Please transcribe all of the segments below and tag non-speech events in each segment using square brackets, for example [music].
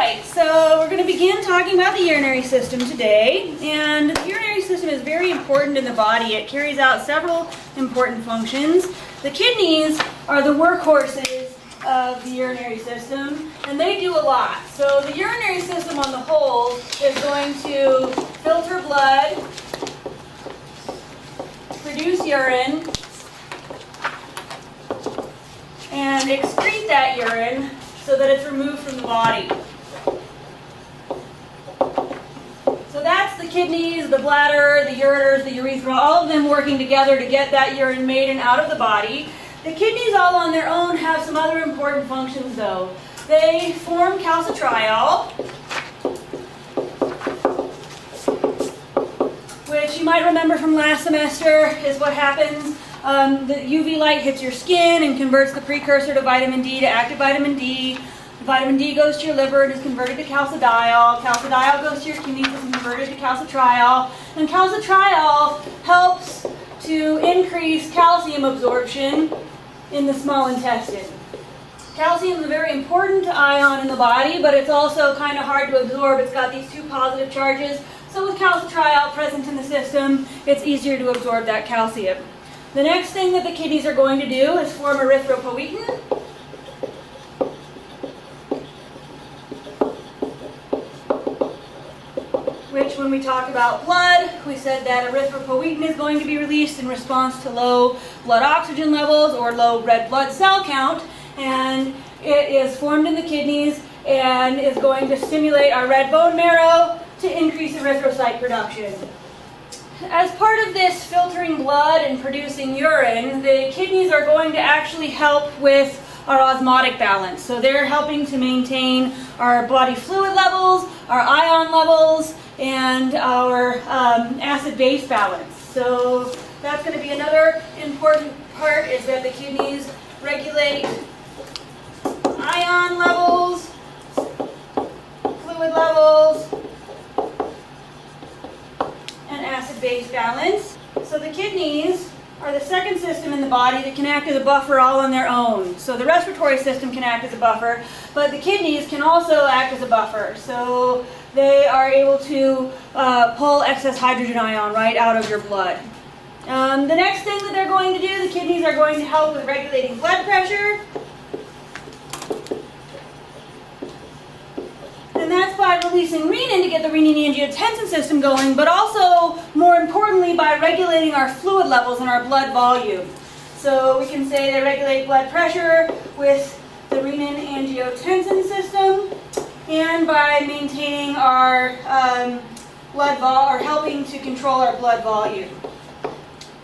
right, so we're going to begin talking about the urinary system today. And the urinary system is very important in the body. It carries out several important functions. The kidneys are the workhorses of the urinary system, and they do a lot. So the urinary system on the whole is going to filter blood, produce urine, and excrete that urine so that it's removed from the body. So that's the kidneys, the bladder, the ureters, the urethra, all of them working together to get that urine made and out of the body. The kidneys all on their own have some other important functions though. They form calcitriol, which you might remember from last semester is what happens. Um, the UV light hits your skin and converts the precursor to vitamin D to active vitamin D. Vitamin D goes to your liver and is converted to calcidiol. Calcidiol goes to your kidneys and is converted to calcitriol. And calcitriol helps to increase calcium absorption in the small intestine. Calcium is a very important ion in the body, but it's also kind of hard to absorb. It's got these two positive charges. So with calcitriol present in the system, it's easier to absorb that calcium. The next thing that the kidneys are going to do is form erythropoietin. Which, when we talked about blood, we said that erythropoietin is going to be released in response to low blood oxygen levels or low red blood cell count. And it is formed in the kidneys and is going to stimulate our red bone marrow to increase erythrocyte production. As part of this filtering blood and producing urine, the kidneys are going to actually help with our osmotic balance. So they're helping to maintain our body fluid levels, our ion levels, and our um, acid-base balance. So that's going to be another important part is that the kidneys regulate ion levels, fluid levels, and acid-base balance. So the kidneys are the second system in the body that can act as a buffer all on their own. So the respiratory system can act as a buffer, but the kidneys can also act as a buffer. So they are able to uh, pull excess hydrogen ion right out of your blood. Um, the next thing that they're going to do, the kidneys are going to help with regulating blood pressure. And that's by releasing renin to get the renin-angiotensin system going, but also, more importantly, by regulating our fluid levels and our blood volume. So we can say they regulate blood pressure with the renin-angiotensin system, and by maintaining our um, blood vol or helping to control our blood volume.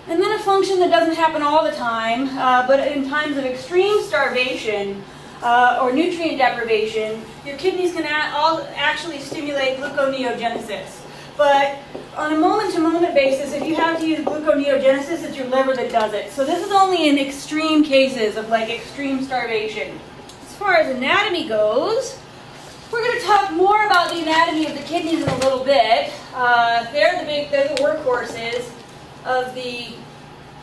And then a function that doesn't happen all the time, uh, but in times of extreme starvation, uh, or nutrient deprivation, your kidneys can actually stimulate gluconeogenesis. But on a moment-to-moment -moment basis, if you have to use gluconeogenesis, it's your liver that does it. So this is only in extreme cases of like extreme starvation. As far as anatomy goes, we're going to talk more about the anatomy of the kidneys in a little bit. Uh, they're the big, they're the workhorses of the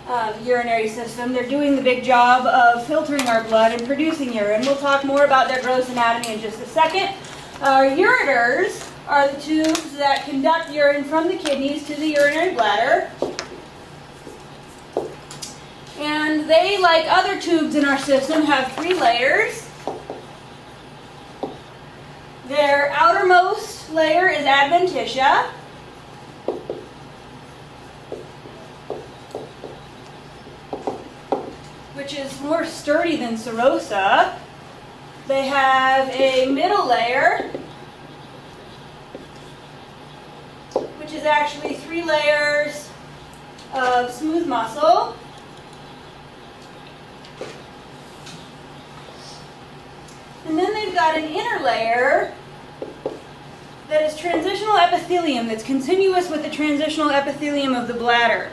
um, urinary system. They're doing the big job of filtering our blood and producing urine. We'll talk more about their gross anatomy in just a second. Our ureters are the tubes that conduct urine from the kidneys to the urinary bladder. And they, like other tubes in our system, have three layers. Their outermost layer is adventitia. which is more sturdy than serosa. They have a middle layer, which is actually three layers of smooth muscle. And then they've got an inner layer that is transitional epithelium that's continuous with the transitional epithelium of the bladder.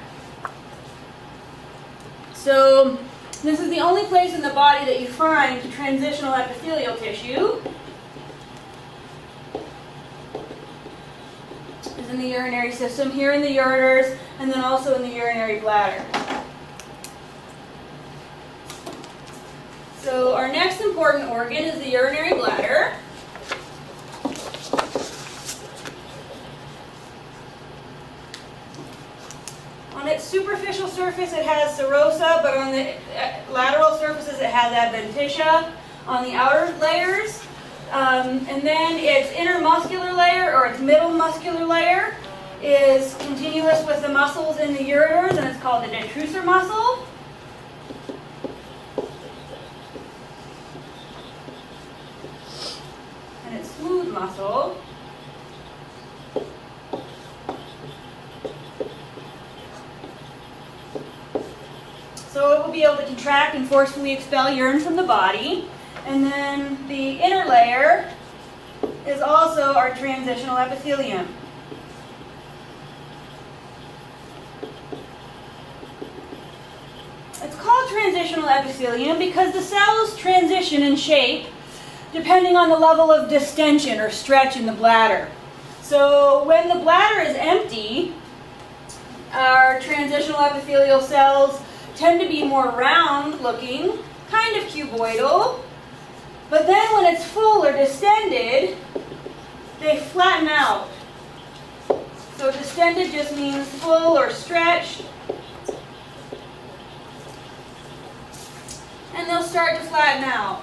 So this is the only place in the body that you find transitional epithelial tissue. Is in the urinary system, here in the ureters, and then also in the urinary bladder. So our next important organ is the urinary bladder. Surface it has serosa, but on the uh, lateral surfaces it has adventitia on the outer layers. Um, and then its intermuscular layer, or its middle muscular layer, is continuous with the muscles in the ureters, and it's called the detrusor muscle. And it's smooth muscle. So it will be able to contract and forcefully expel urine from the body. And then the inner layer is also our transitional epithelium. It's called transitional epithelium because the cells transition in shape depending on the level of distension or stretch in the bladder. So when the bladder is empty, our transitional epithelial cells tend to be more round looking, kind of cuboidal, but then when it's full or distended, they flatten out. So distended just means full or stretched. And they'll start to flatten out.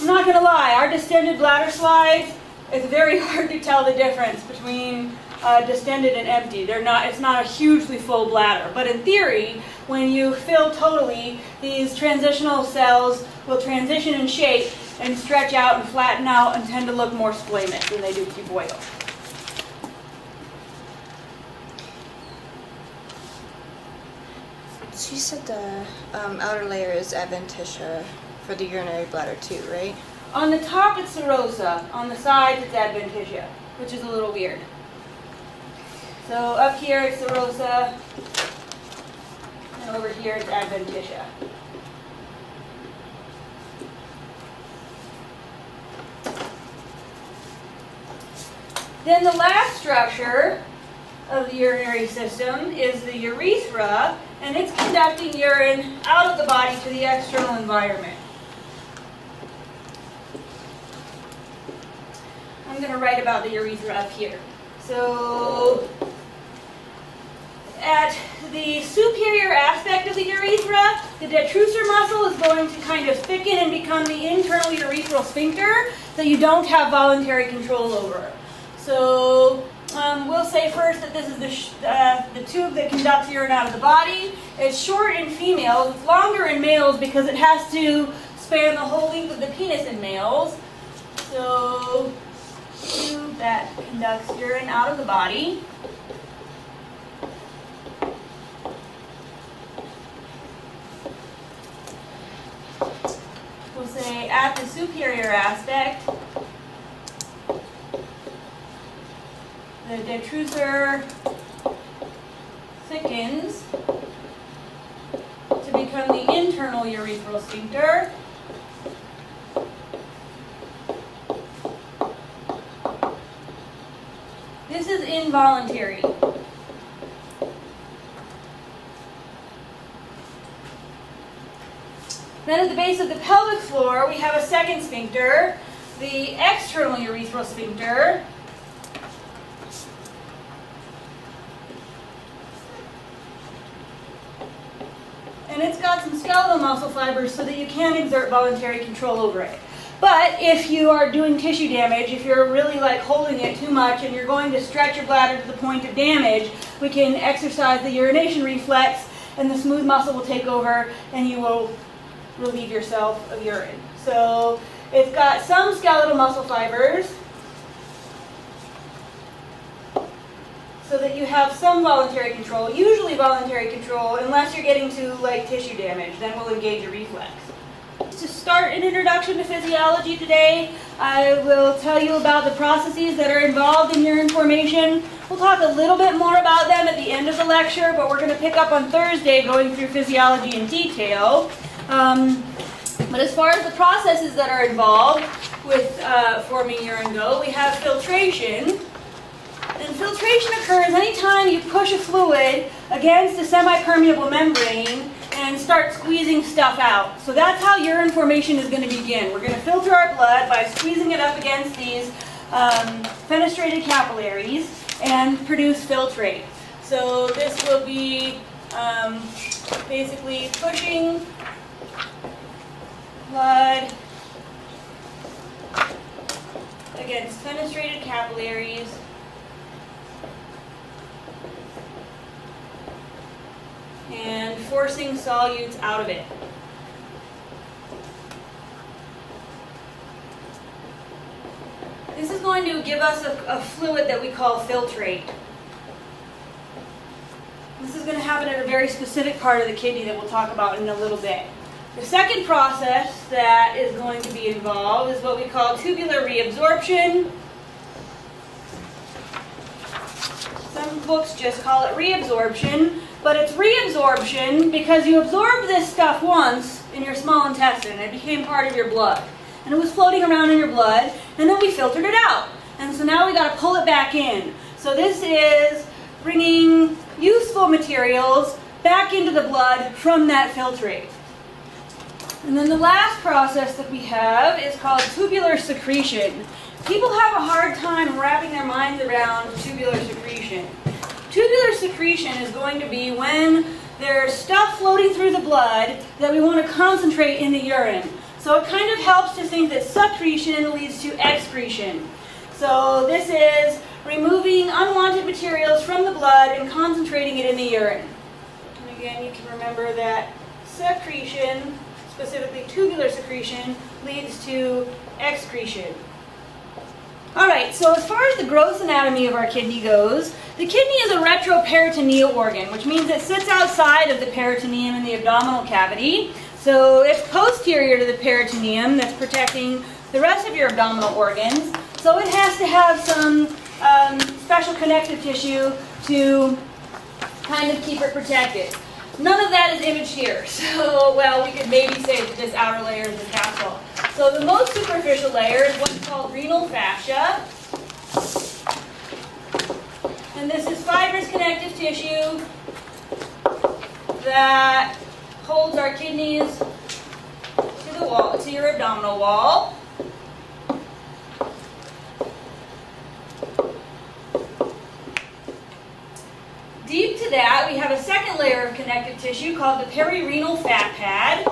I'm not going to lie, our distended bladder slides, it's very [laughs] hard to tell the difference between uh, distended and empty. They're not, it's not a hugely full bladder. But in theory, when you fill totally, these transitional cells will transition in shape and stretch out and flatten out and tend to look more squamous than they do cuboidal. So you said the um, outer layer is adventitia for the urinary bladder too, right? On the top it's serosa, on the sides it's adventitia, which is a little weird. So up here it's serosa, uh, and over here it's adventitia. Then the last structure of the urinary system is the urethra, and it's conducting urine out of the body to the external environment. I'm going to write about the urethra up here. So at the superior aspect of the urethra, the detrusor muscle is going to kind of thicken and become the internal urethral sphincter that you don't have voluntary control over. So um, we'll say first that this is the, uh, the tube that conducts urine out of the body. It's short in females, it's longer in males because it has to span the whole length of the penis in males. So tube that conducts urine out of the body. We'll say at the superior aspect, the detrusor thickens to become the internal urethral sphincter. This is involuntary. Then at the base of the pelvic floor, we have a second sphincter, the external urethral sphincter. And it's got some skeletal muscle fibers so that you can exert voluntary control over it. But if you are doing tissue damage, if you're really like holding it too much and you're going to stretch your bladder to the point of damage, we can exercise the urination reflex and the smooth muscle will take over and you will relieve yourself of urine. So it's got some skeletal muscle fibers so that you have some voluntary control, usually voluntary control, unless you're getting to like tissue damage, then we'll engage a reflex. To start an introduction to physiology today, I will tell you about the processes that are involved in urine formation. We'll talk a little bit more about them at the end of the lecture, but we're going to pick up on Thursday going through physiology in detail. Um, but as far as the processes that are involved with uh, forming urine go, we have filtration. And filtration occurs anytime you push a fluid against a semi-permeable membrane and start squeezing stuff out. So that's how urine formation is going to begin. We're going to filter our blood by squeezing it up against these um, fenestrated capillaries and produce filtrate. So this will be um, basically pushing blood against fenestrated capillaries and forcing solutes out of it. This is going to give us a, a fluid that we call filtrate. This is going to happen at a very specific part of the kidney that we'll talk about in a little bit. The second process that is going to be involved is what we call tubular reabsorption. Some books just call it reabsorption, but it's reabsorption because you absorbed this stuff once in your small intestine. It became part of your blood. And it was floating around in your blood, and then we filtered it out. And so now we got to pull it back in. So this is bringing useful materials back into the blood from that filtrate. And then the last process that we have is called tubular secretion. People have a hard time wrapping their minds around tubular secretion. Tubular secretion is going to be when there's stuff floating through the blood that we want to concentrate in the urine. So it kind of helps to think that secretion leads to excretion. So this is removing unwanted materials from the blood and concentrating it in the urine. And again, you can remember that secretion, specifically tubular secretion, leads to excretion. All right, so as far as the gross anatomy of our kidney goes, the kidney is a retroperitoneal organ, which means it sits outside of the peritoneum in the abdominal cavity. So it's posterior to the peritoneum that's protecting the rest of your abdominal organs. So it has to have some um, special connective tissue to kind of keep it protected. None of that is imaged here. [laughs] So, well, we could maybe say that this outer layer is the capsule. So the most superficial layer is what's called renal fascia. And this is fibrous connective tissue that holds our kidneys to the wall, to your abdominal wall. Deep to that, we have a second layer of connective tissue called the perirenal fat pad.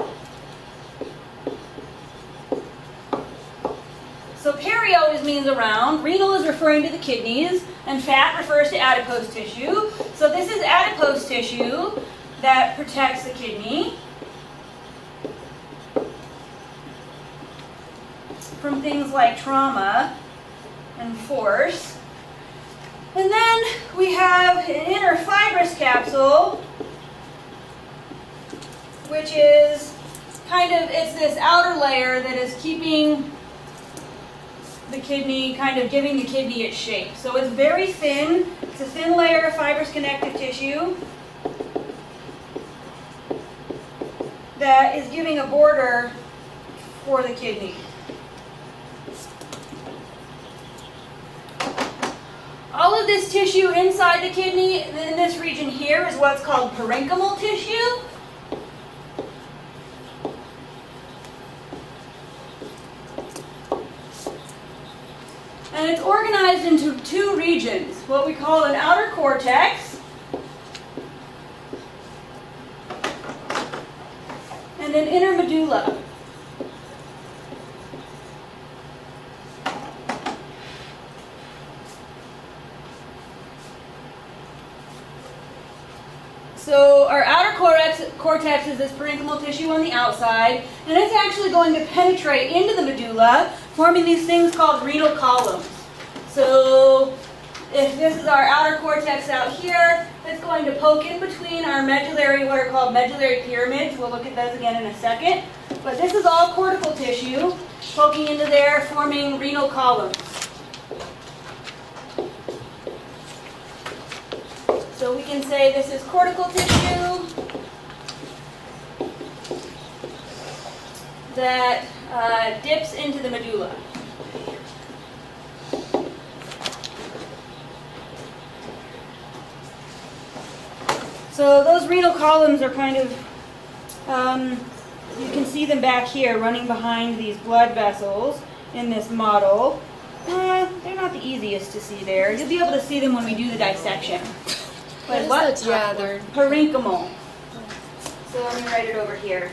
So peri always means around, renal is referring to the kidneys, and fat refers to adipose tissue. So this is adipose tissue that protects the kidney from things like trauma and force. And then we have an inner fibrous capsule, which is kind of, it's this outer layer that is keeping the kidney, kind of giving the kidney its shape. So it's very thin. It's a thin layer of fibrous connective tissue that is giving a border for the kidney. All of this tissue inside the kidney, in this region here, is what's called parenchymal tissue. And it's organized into two regions, what we call an outer cortex and an inner medulla. So our cortex, is this parenchymal tissue on the outside, and it's actually going to penetrate into the medulla, forming these things called renal columns. So if this is our outer cortex out here, it's going to poke in between our medullary, what are called medullary pyramids. We'll look at those again in a second. But this is all cortical tissue poking into there, forming renal columns. So we can say this is cortical tissue that uh, dips into the medulla. So those renal columns are kind of, um, you can see them back here running behind these blood vessels in this model. Uh, they're not the easiest to see there. You'll be able to see them when we do the dissection. But what? yeah, they're parenchymal. So let me write it over here.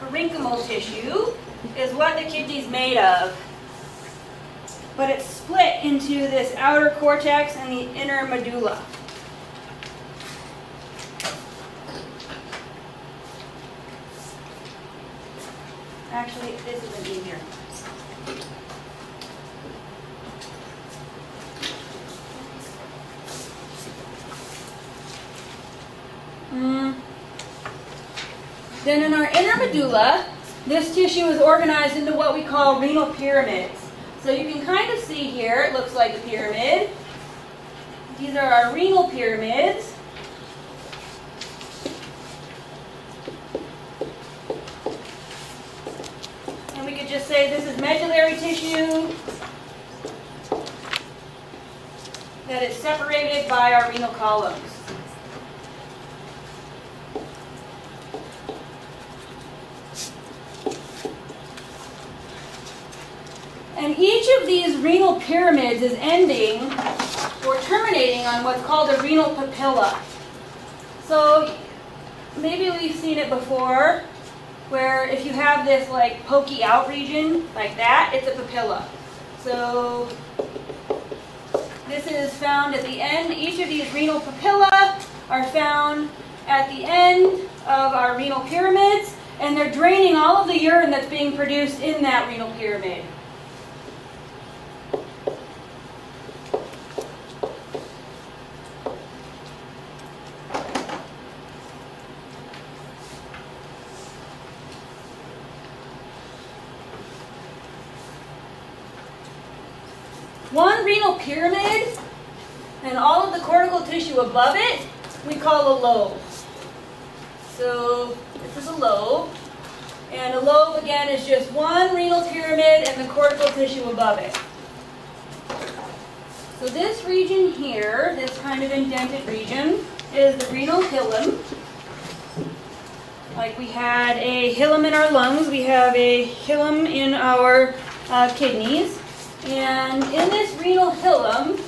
Parenchymal [laughs] tissue is what the kidney's made of. But it's split into this outer cortex and the inner medulla. Actually, this isn't in Then in our inner medulla, this tissue is organized into what we call renal pyramids. So you can kind of see here, it looks like a pyramid. These are our renal pyramids. And we could just say this is medullary tissue that is separated by our renal columns. And each of these renal pyramids is ending or terminating on what's called a renal papilla. So maybe we've seen it before, where if you have this like pokey out region, like that, it's a papilla. So this is found at the end. Each of these renal papilla are found at the end of our renal pyramids, and they're draining all of the urine that's being produced in that renal pyramid. One renal pyramid and all of the cortical tissue above it, we call a lobe. So this is a lobe. And a lobe, again, is just one renal pyramid and the cortical tissue above it. So this region here, this kind of indented region, is the renal hilum. Like we had a hilum in our lungs, we have a hilum in our uh, kidneys. And in this renal hilum,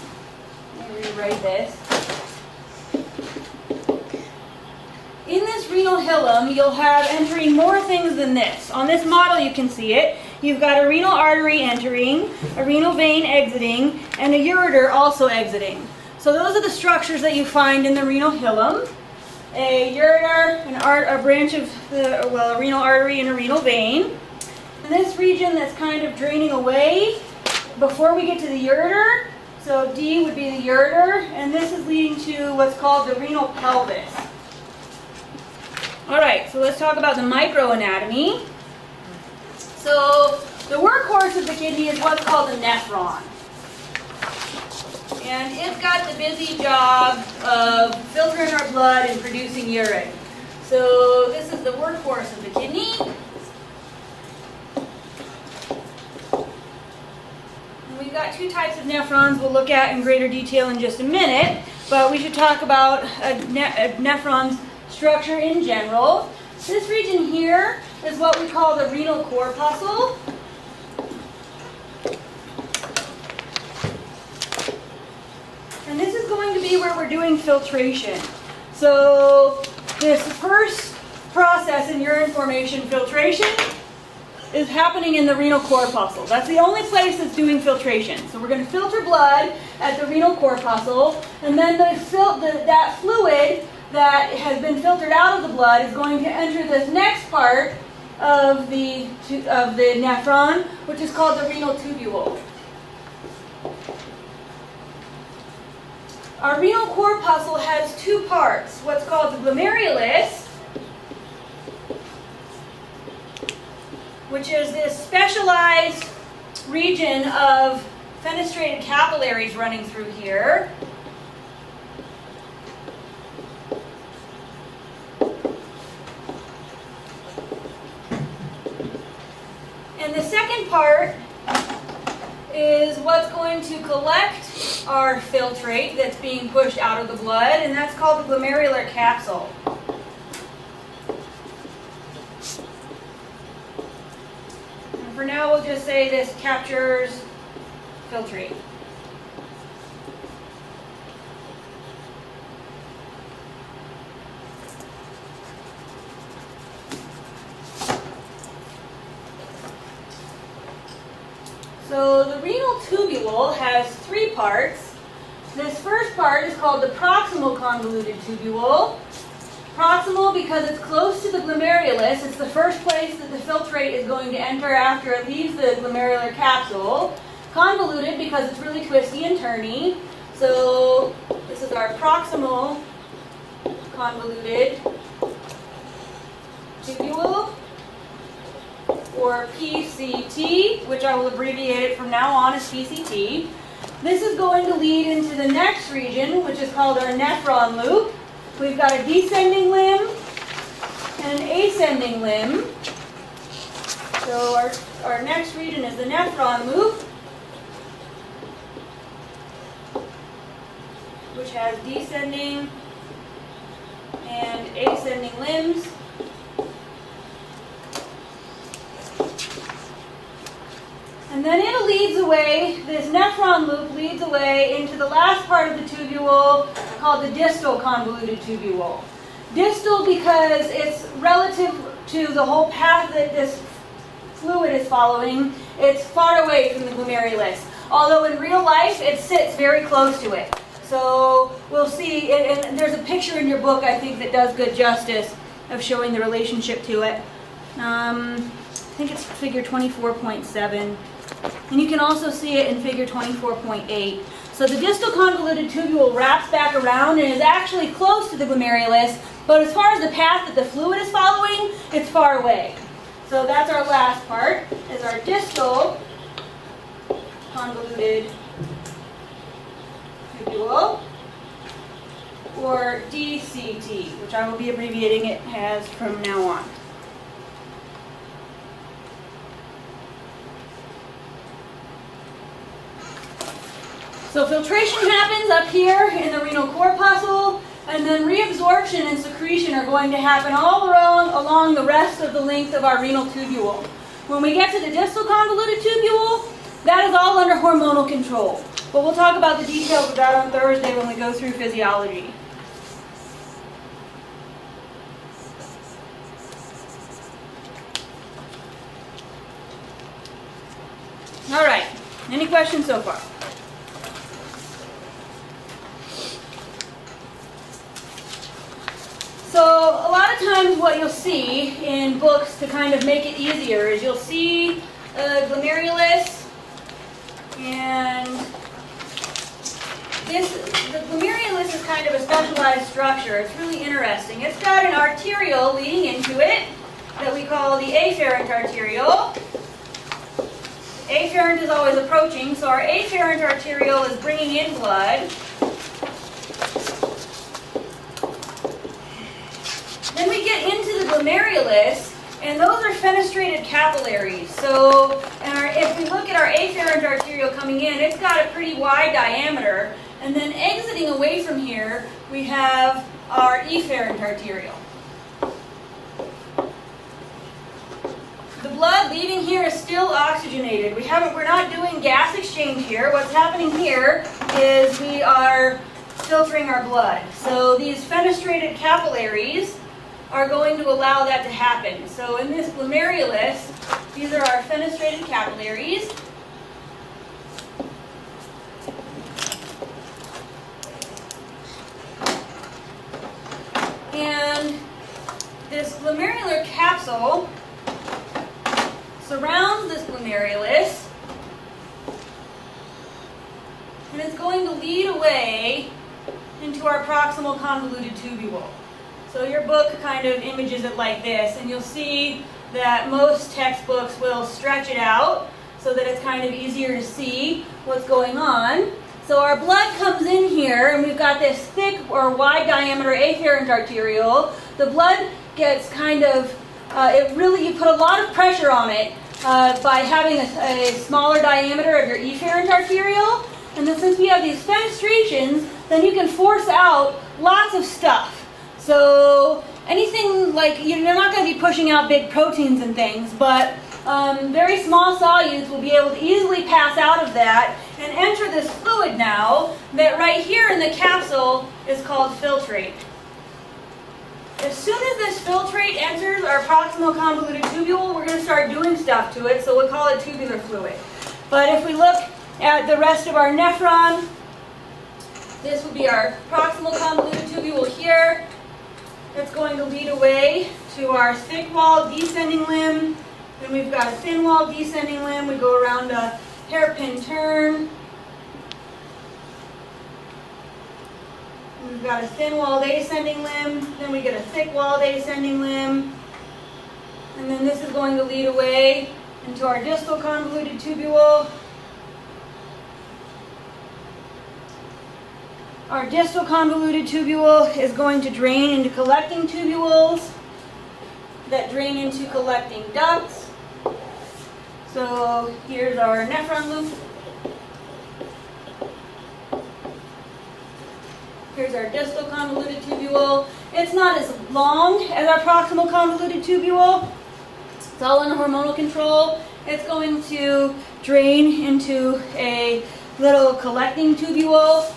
let me rewrite this. In this renal hilum, you'll have entering more things than this. On this model, you can see it. You've got a renal artery entering, a renal vein exiting, and a ureter also exiting. So those are the structures that you find in the renal hilum. A ureter, an art, a branch of the, well, a renal artery and a renal vein. In this region that's kind of draining away before we get to the ureter, so D would be the ureter, and this is leading to what's called the renal pelvis. All right, so let's talk about the microanatomy. So the workhorse of the kidney is what's called the nephron. And it's got the busy job of filtering our blood and producing urine. So this is the workhorse of the kidney. we've got two types of nephrons we'll look at in greater detail in just a minute, but we should talk about a, ne a nephron's structure in general. This region here is what we call the renal corpuscle. And this is going to be where we're doing filtration. So this first process in urine formation, filtration, is happening in the renal corpuscle. That's the only place that's doing filtration. So we're going to filter blood at the renal corpuscle, and then the, the, that fluid that has been filtered out of the blood is going to enter this next part of the, of the nephron, which is called the renal tubule. Our renal corpuscle has two parts, what's called the glomerulus, which is this specialized region of fenestrated capillaries running through here. And the second part is what's going to collect our filtrate that's being pushed out of the blood, and that's called the glomerular capsule. And for now we'll just say this captures filtrate. So the renal tubule has three parts. This first part is called the proximal convoluted tubule. Proximal because it's close to the glomerulus. It's the first place that the filtrate is going to enter after it leaves the glomerular capsule. Convoluted because it's really twisty and turny. So this is our proximal convoluted tubule or PCT, which I will abbreviate it from now on as PCT. This is going to lead into the next region, which is called our nephron loop. We've got a descending limb and an ascending limb. So our, our next region is the nephron loop, which has descending and ascending limbs. And then it leads away, this nephron loop leads away into the last part of the tubule called the distal convoluted tubule. Distal because it's relative to the whole path that this fluid is following, it's far away from the glomerulus. Although in real life, it sits very close to it. So we'll see, and there's a picture in your book, I think, that does good justice of showing the relationship to it. Um, I think it's figure 24.7. And you can also see it in figure 24.8. So the distal convoluted tubule wraps back around and is actually close to the glomerulus, but as far as the path that the fluid is following, it's far away. So that's our last part, is our distal convoluted tubule, or DCT, which I will be abbreviating it as from now on. So filtration happens up here in the renal corpuscle, and then reabsorption and secretion are going to happen all around along the rest of the length of our renal tubule. When we get to the distal convoluted tubule, that is all under hormonal control. But we'll talk about the details of that on Thursday when we go through physiology. All right, any questions so far? So a lot of times what you'll see in books to kind of make it easier is you'll see a glomerulus and this, the glomerulus is kind of a specialized structure. It's really interesting. It's got an arteriole leading into it that we call the afferent arteriole. Afferent is always approaching, so our afferent arteriole is bringing in blood. Then we get into the glomerulus, and those are fenestrated capillaries. So our, if we look at our afferent arteriole coming in, it's got a pretty wide diameter. And then exiting away from here, we have our efferent arteriole. The blood leaving here is still oxygenated. We haven't, we're not doing gas exchange here. What's happening here is we are filtering our blood. So these fenestrated capillaries are going to allow that to happen. So in this glomerulus, these are our fenestrated capillaries. And this glomerular capsule surrounds this glomerulus and it's going to lead away into our proximal convoluted tubule. So your book kind of images it like this, and you'll see that most textbooks will stretch it out so that it's kind of easier to see what's going on. So our blood comes in here, and we've got this thick or wide diameter afferent arteriole. The blood gets kind of, uh, it really, you put a lot of pressure on it uh, by having a, a, smaller diameter of your efferent arteriole. And then since we have these fenestrations, then you can force out lots of stuff. So anything like, you're not going to be pushing out big proteins and things, but um, very small solutes will be able to easily pass out of that and enter this fluid now that right here in the capsule is called filtrate. As soon as this filtrate enters our proximal convoluted tubule, we're going to start doing stuff to it, so we'll call it tubular fluid. But if we look at the rest of our nephron, this would be our proximal convoluted tubule here. It's going to lead away to our thick wall descending limb. Then we've got a thin wall descending limb. We go around a hairpin turn. We've got a thin walled ascending limb. Then we get a thick walled ascending limb. And then this is going to lead away into our distal convoluted tubule. Our distal convoluted tubule is going to drain into collecting tubules that drain into collecting ducts. So here's our nephron loop. Here's our distal convoluted tubule. It's not as long as our proximal convoluted tubule. It's all under hormonal control. It's going to drain into a little collecting tubule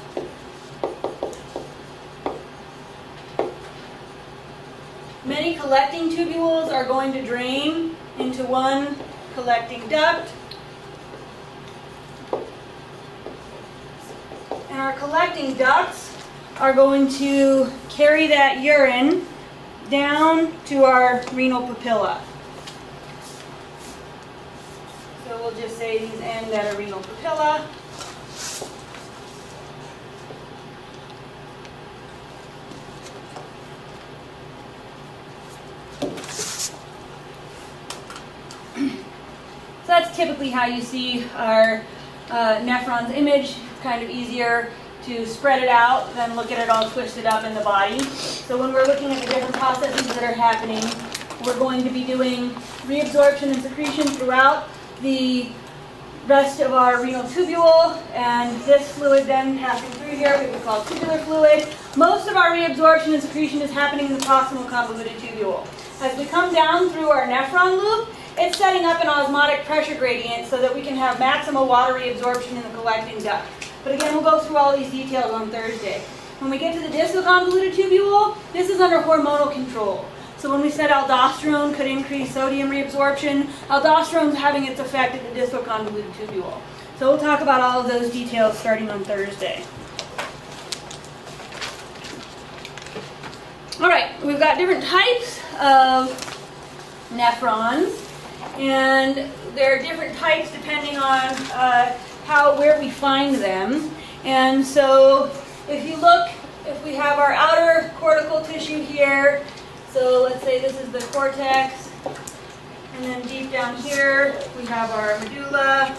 Many collecting tubules are going to drain into one collecting duct. And our collecting ducts are going to carry that urine down to our renal papilla. So we'll just say these end at a renal papilla. Typically how you see our uh, nephron's image. It's kind of easier to spread it out than look at it all twisted up in the body. So when we're looking at the different processes that are happening, we're going to be doing reabsorption and secretion throughout the rest of our renal tubule, and this fluid then passing through here we would call tubular fluid. Most of our reabsorption and secretion is happening in the proximal convoluted tubule. As we come down through our nephron loop, it's setting up an osmotic pressure gradient so that we can have maximal water reabsorption in the collecting duct. But again, we'll go through all these details on Thursday. When we get to the distal convoluted tubule, this is under hormonal control. So when we said aldosterone could increase sodium reabsorption, aldosterone is having its effect at the distal convoluted tubule. So we'll talk about all of those details starting on Thursday. All right, we've got different types of nephrons and there are different types depending on uh, how where we find them. And so if you look, if we have our outer cortical tissue here, so let's say this is the cortex, and then deep down here we have our medulla.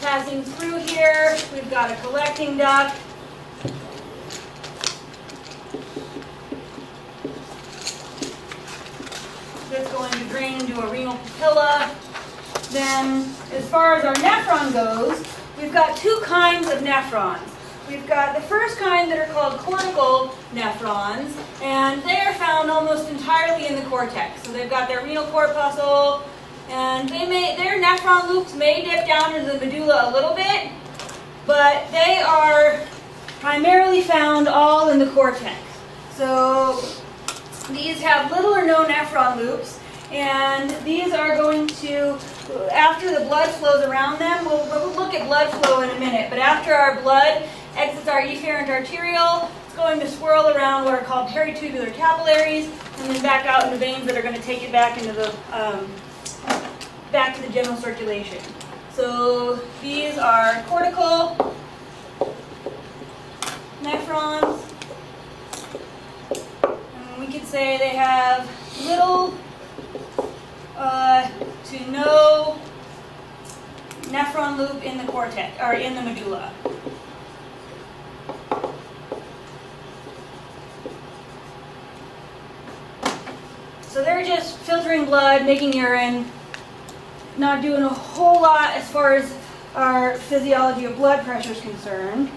Passing through here, we've got a collecting duct. That's going to drain into a renal papilla. Then, as far as our nephron goes, we've got two kinds of nephrons. We've got the first kind that are called cortical nephrons, and they are found almost entirely in the cortex. So they've got their renal corpuscle, and they may, their nephron loops may dip down into the medulla a little bit, but they are primarily found all in the cortex. So these have little or no nephron loops, and these are going to, after the blood flows around them, we'll, we'll look at blood flow in a minute, but after our blood exits our efferent arteriole, it's going to swirl around what are called peritubular capillaries, and then back out into veins that are going to take it back into the, um, back to the general circulation. So these are cortical nephrons, we could say they have little uh, to no nephron loop in the cortex, or in the medulla. So they're just filtering blood, making urine, not doing a whole lot as far as our physiology of blood pressure is concerned.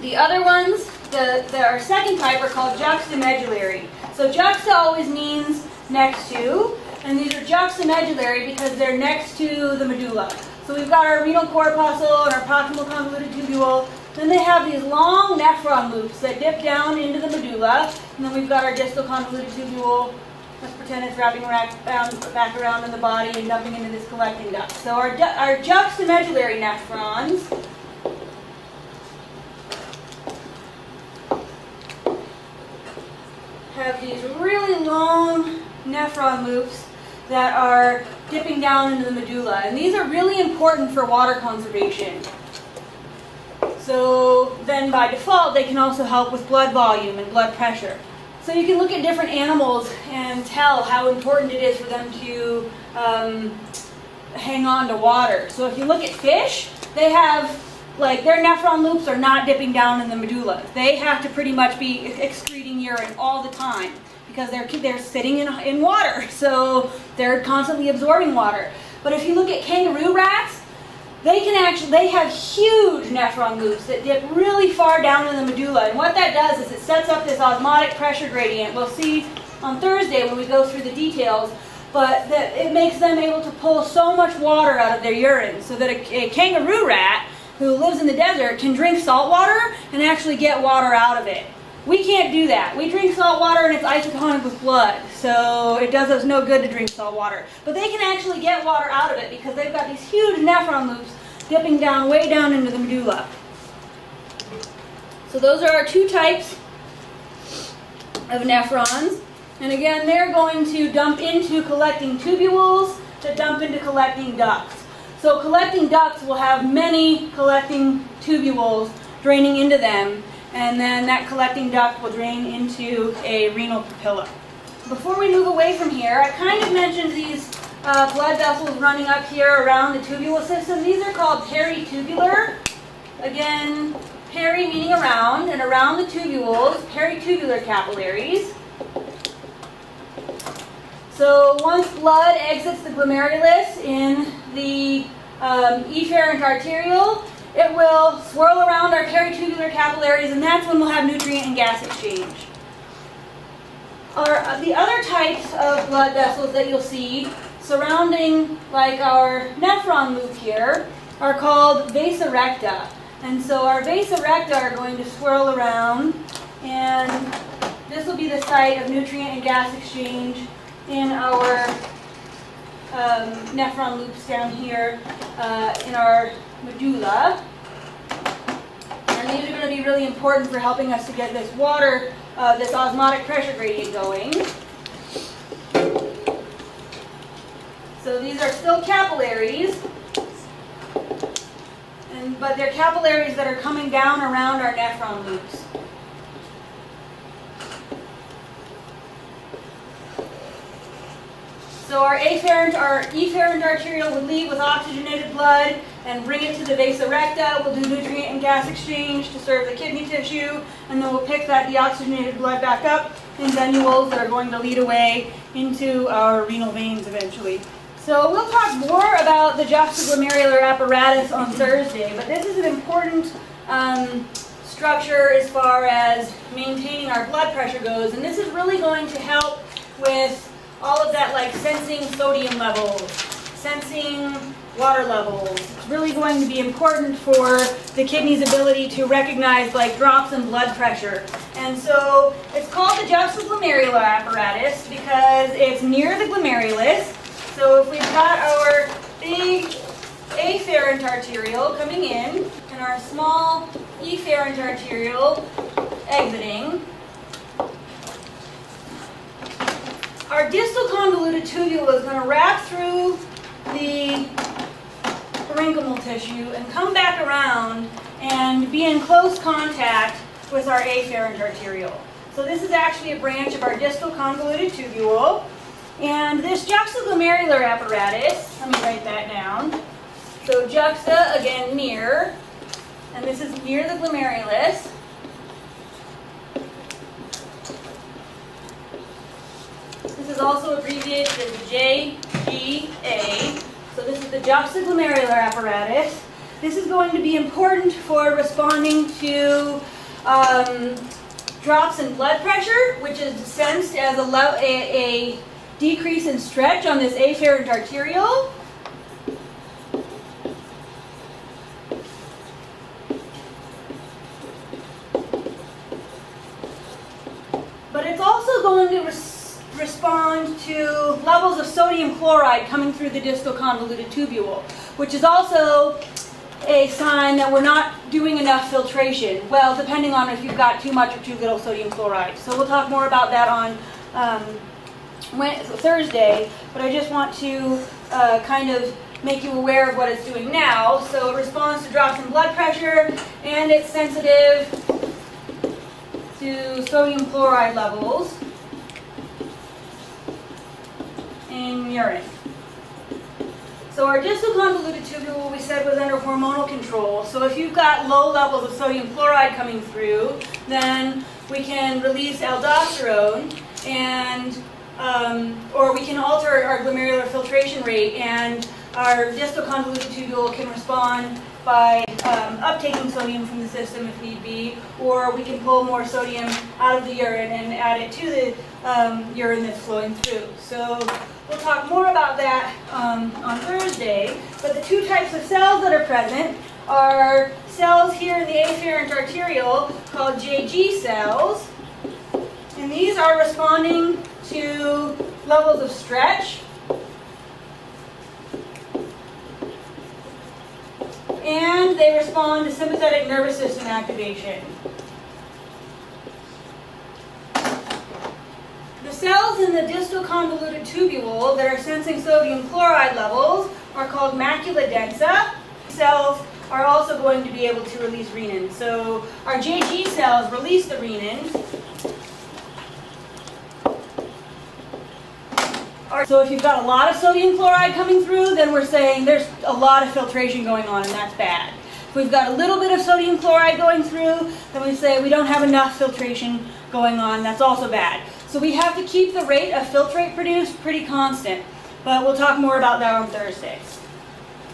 The other ones the, the, our second type are called juxtamedullary. So juxta always means next to. And these are juxtamedullary because they're next to the medulla. So we've got our renal corpuscle and our proximal convoluted tubule. Then they have these long nephron loops that dip down into the medulla. And then we've got our distal convoluted tubule. Let's pretend it's wrapping back, um, back around in the body and dumping into this collecting duct. So our, our juxtamedullary nephrons have these really long nephron loops that are dipping down into the medulla. And these are really important for water conservation. So then by default, they can also help with blood volume and blood pressure. So you can look at different animals and tell how important it is for them to um, hang on to water. So if you look at fish, they have, like, their nephron loops are not dipping down in the medulla. They have to pretty much be excreting urine all the time because they're, they're sitting in, in water. [laughs] So they're constantly absorbing water. But if you look at kangaroo rats, they can actually, they have huge nephron loops that dip really far down in the medulla. And what that does is it sets up this osmotic pressure gradient. We'll see on Thursday when we go through the details. But that it makes them able to pull so much water out of their urine so that a, a kangaroo rat who lives in the desert can drink salt water and actually get water out of it. We can't do that. We drink salt water and it's isotonic with blood, so it does us no good to drink salt water. But they can actually get water out of it because they've got these huge nephron loops dipping down way down into the medulla. So those are our two types of nephrons. And again, they're going to dump into collecting tubules to dump into collecting ducts. So collecting ducts will have many collecting tubules draining into them and then that collecting duct will drain into a renal papilla. Before we move away from here, I kind of mentioned these uh, blood vessels running up here around the tubule system. These are called peritubular. Again, peri meaning around, and around the tubules, peritubular capillaries. So once blood exits the glomerulus in the um, efferent arteriole, it will swirl around our peritubular capillaries, and that's when we'll have nutrient and gas exchange. Our, uh, the other types of blood vessels that you'll see surrounding like our nephron loop here are called vasa recta. And so our vasa recta are going to swirl around and this will be the site of nutrient and gas exchange in our um, nephron loops down here uh, in our medulla. And these are going to be really important for helping us to get this water, uh, this osmotic pressure gradient going. So these are still capillaries, and, but they're capillaries that are coming down around our nephron loops. So our afferent, our efferent arteriole would leave with oxygenated blood and bring it to the vasa recta. We'll do nutrient and gas exchange to serve the kidney tissue, and then we'll pick that deoxygenated blood back up in venules that are going to lead away into our renal veins eventually. So we'll talk more about the juxtaglomerular apparatus on Thursday, but this is an important um, structure as far as maintaining our blood pressure goes, and this is really going to help with all of that like sensing sodium levels, sensing water levels. It's really going to be important for the kidney's ability to recognize like drops in blood pressure. And so it's called the juxtaglomerular apparatus because it's near the glomerulus. So if we've got our big afferent arteriole coming in and our small efferent arteriole exiting, Our distal convoluted tubule is going to wrap through the parenchymal tissue and come back around and be in close contact with our afferent arteriole. So this is actually a branch of our distal convoluted tubule. And this juxtaglomerular apparatus, let me write that down. So juxta, again, near, and this is near the glomerulus. This is also abbreviated as JGA. So this is the juxtaglomerular apparatus. This is going to be important for responding to um, drops in blood pressure, which is sensed as a, a, a decrease in stretch on this afferent arteriole. But it's also going to respond to levels of sodium chloride coming through the distal convoluted tubule, which is also a sign that we're not doing enough filtration. Well, depending on if you've got too much or too little sodium chloride. So we'll talk more about that on um, Thursday, but I just want to uh, kind of make you aware of what it's doing now. So it responds to drops in blood pressure, and it's sensitive to sodium chloride levels in urine. So our distal convoluted tubule, we said, was under hormonal control. So if you've got low levels of sodium chloride coming through, then we can release aldosterone and um, or we can alter our glomerular filtration rate and our distal convoluted tubule can respond by um, uptaking sodium from the system if need be, or we can pull more sodium out of the urine and add it to the um, urine that's flowing through. So we'll talk more about that um, on Thursday. But the two types of cells that are present are cells here in the afferent arteriole called JG cells, and these are responding to levels of stretch. And they respond to sympathetic nervous system activation. The cells in the distal convoluted tubule that are sensing sodium chloride levels are called macula densa. Cells are also going to be able to release renin. So our JG cells release the renin So if you've got a lot of sodium chloride coming through, then we're saying there's a lot of filtration going on and that's bad. If we've got a little bit of sodium chloride going through, then we say we don't have enough filtration going on, that's also bad. So we have to keep the rate of filtrate produced pretty constant, but we'll talk more about that on Thursday.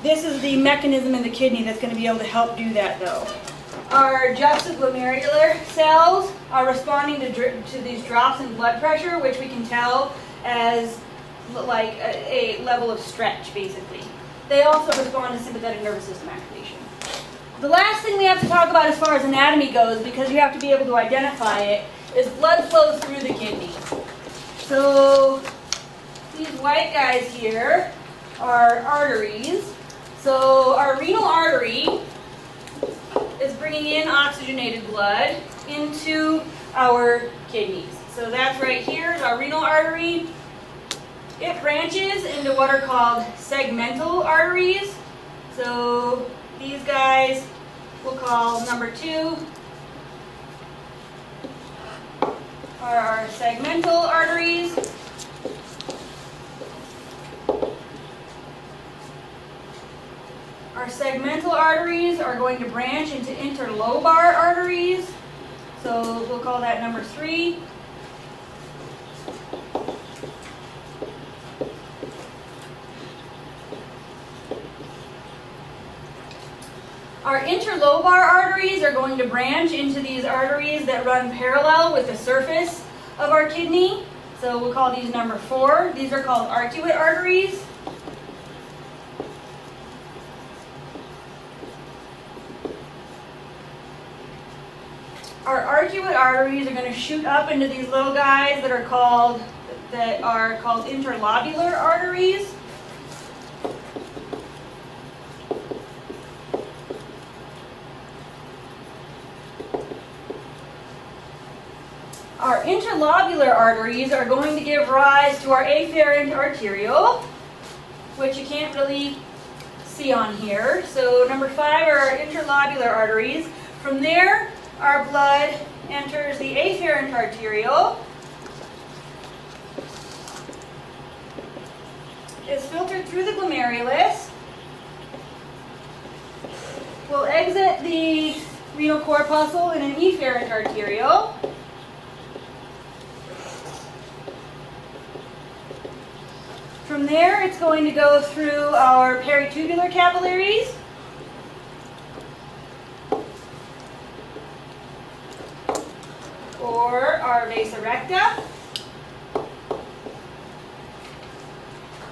This is the mechanism in the kidney that's going to be able to help do that though. Our juxtaglomerular cells are responding to, to these drops in blood pressure, which we can tell as like a, a level of stretch, basically. They also respond to sympathetic nervous system activation. The last thing we have to talk about as far as anatomy goes, because you have to be able to identify it, is blood flows through the kidney. So these white guys here are arteries. So our renal artery is bringing in oxygenated blood into our kidneys. So that's right here is our renal artery. It branches into what are called segmental arteries. So these guys we'll call number two are our segmental arteries. Our segmental arteries are going to branch into interlobar arteries. So we'll call that number three. Our interlobar arteries are going to branch into these arteries that run parallel with the surface of our kidney. So we'll call these number four. These are called arcuate arteries. Our arcuate arteries are going to shoot up into these little guys that are called that are called interlobular arteries. Our interlobular arteries are going to give rise to our afferent arteriole, which you can't really see on here. So number five are our interlobular arteries. From there, our blood enters the afferent arteriole. is filtered through the glomerulus. Will exit the renal corpuscle in an efferent arteriole. From there, it's going to go through our peritubular capillaries. Or our vasa recta.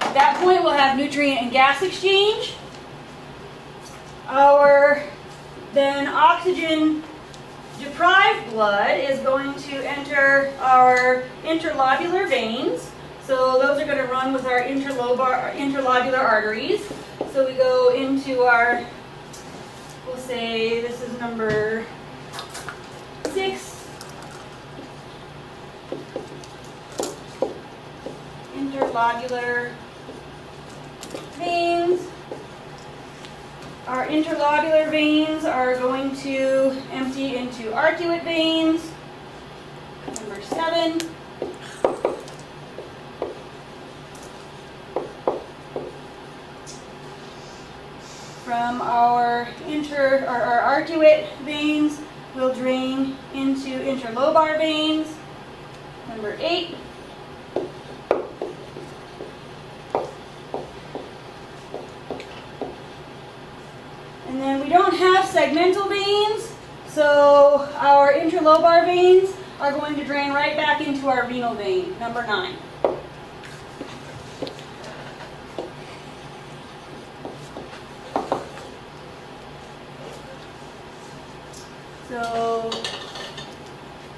At that point, we'll have nutrient and gas exchange. Our then oxygen deprived blood is going to enter our interlobular veins. So those are going to run with our interlobular arteries. So we go into our, we'll say this is number six. Interlobular veins. Our interlobular veins are going to empty into arcuate veins. Number seven. From our inter or our arcuate veins, we'll drain into interlobar veins. Number eight. And then we don't have segmental veins, so our interlobar veins are going to drain right back into our renal vein, number nine. So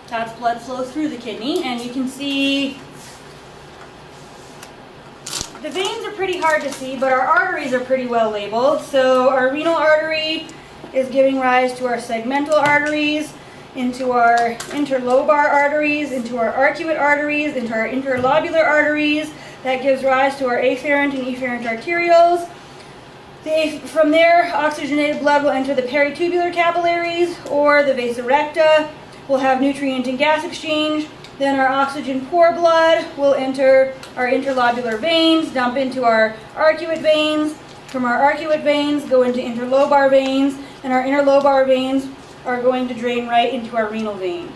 that's blood flows through the kidney, and you can see the veins are pretty hard to see, but our arteries are pretty well labeled. So our renal artery is giving rise to our segmental arteries, into our interlobar arteries, into our arcuate arteries, into our interlobular arteries. That gives rise to our afferent and efferent arterioles. The, from there, oxygenated blood will enter the peritubular capillaries or the vasa recta. We'll have nutrient and gas exchange. Then our oxygen poor blood will enter our interlobular veins, dump into our arcuate veins. From our arcuate veins, go into interlobar veins, and our interlobar veins are going to drain right into our renal vein.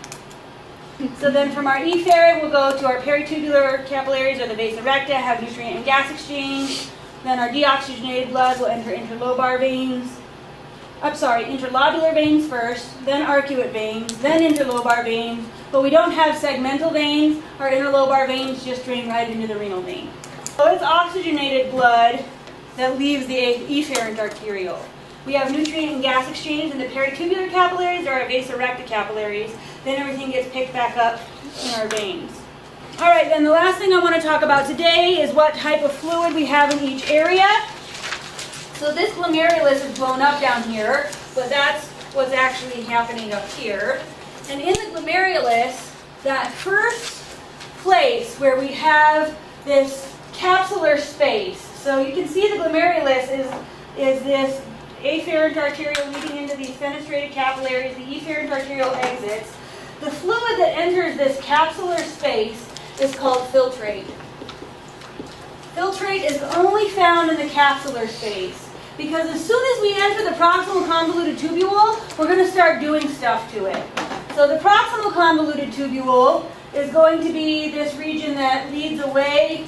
So then from our efferent, we'll go to our peritubular capillaries or the vasa recta, have nutrient and gas exchange. Then our deoxygenated blood will enter interlobar veins. I'm sorry, interlobular veins first, then arcuate veins, then interlobar veins. But we don't have segmental veins. Our interlobar veins just drain right into the renal vein. So it's oxygenated blood that leaves the efferent arteriole. We have nutrient and gas exchange in the peritubular capillaries or our recta capillaries. Then everything gets picked back up in our veins. All right, then the last thing I want to talk about today is what type of fluid we have in each area. So this glomerulus is blown up down here, but that's what's actually happening up here. And in the glomerulus, that first place where we have this capsular space, so you can see the glomerulus is, is this afferent arteriole leading into these fenestrated capillaries, the efferent arteriole exits. The fluid that enters this capsular space is called filtrate. Filtrate is only found in the capsular space because as soon as we enter the proximal convoluted tubule, we're going to start doing stuff to it. So the proximal convoluted tubule is going to be this region that leads away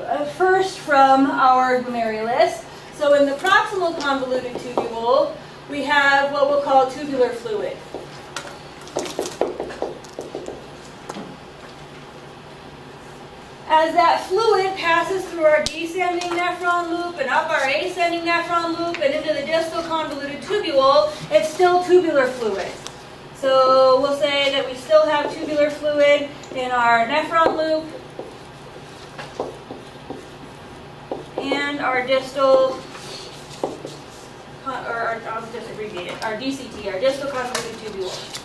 uh, first from our glomerulus. So in the proximal convoluted tubule, we have what we'll call tubular fluid. As that fluid passes through our descending nephron loop and up our ascending nephron loop and into the distal convoluted tubule, it's still tubular fluid. So we'll say that we still have tubular fluid in our nephron loop and our distal, or I'll just abbreviate it, our DCT, our distal convoluted tubule.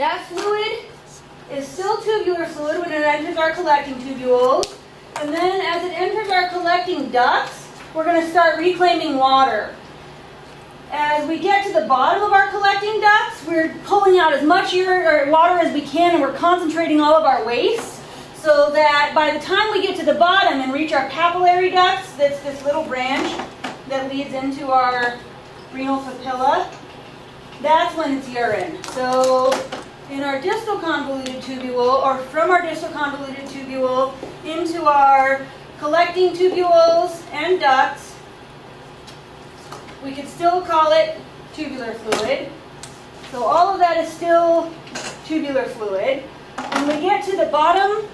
That fluid is still tubular fluid when it enters our collecting tubules. And then as it enters our collecting ducts, we're going to start reclaiming water. As we get to the bottom of our collecting ducts, we're pulling out as much urine or water as we can and we're concentrating all of our waste so that by the time we get to the bottom and reach our papillary ducts, that's this little branch that leads into our renal papilla, that's when it's urine. So in our distal convoluted tubule, or from our distal convoluted tubule into our collecting tubules and ducts. We could still call it tubular fluid. So all of that is still tubular fluid. When we get to the bottom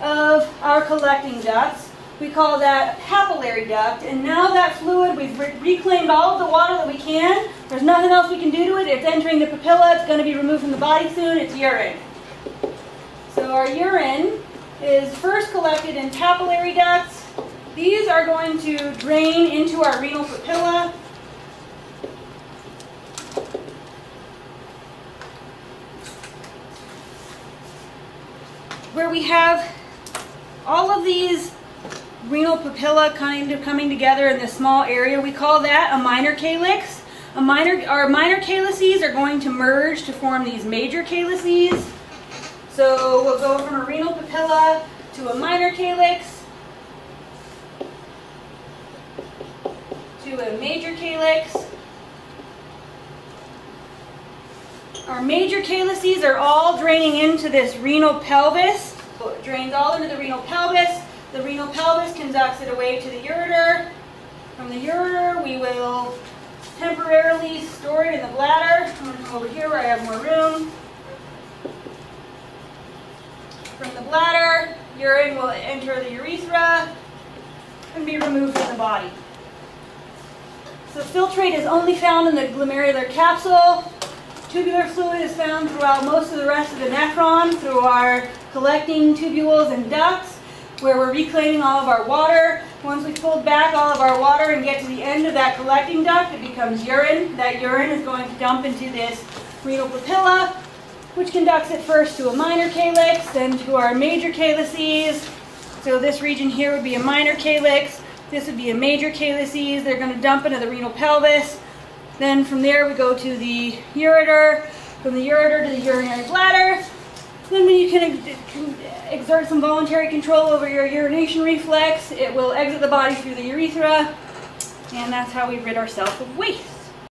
of our collecting ducts, we call that a papillary duct. And now that fluid, we've re reclaimed all of the water that we can. There's nothing else we can do to it. It's entering the papilla. It's going to be removed from the body soon. It's urine. So our urine is first collected in papillary ducts. These are going to drain into our renal papilla. Where we have all of these renal papilla kind of coming together in this small area, we call that a minor calyx. A minor, our minor calyces are going to merge to form these major calyces. So we'll go from a renal papilla to a minor calyx, to a major calyx. Our major calyces are all draining into this renal pelvis. So it drains all into the renal pelvis. The renal pelvis conducts it away to the ureter. From the ureter, we will temporarily store it in the bladder. I'm going to come over here where I have more room. From the bladder, urine will enter the urethra and be removed from the body. So filtrate is only found in the glomerular capsule. Tubular fluid is found throughout most of the rest of the nephron through our collecting tubules and ducts where we're reclaiming all of our water. Once we pull back all of our water and get to the end of that collecting duct, it becomes urine. That urine is going to dump into this renal papilla which conducts it first to a minor calyx, then to our major calyces. So this region here would be a minor calyx. This would be a major calyces. They're going to dump into the renal pelvis. Then from there we go to the ureter, from the ureter to the urinary bladder. Then when you can, can exert some voluntary control over your urination reflex, it will exit the body through the urethra. And that's how we rid ourselves of waste.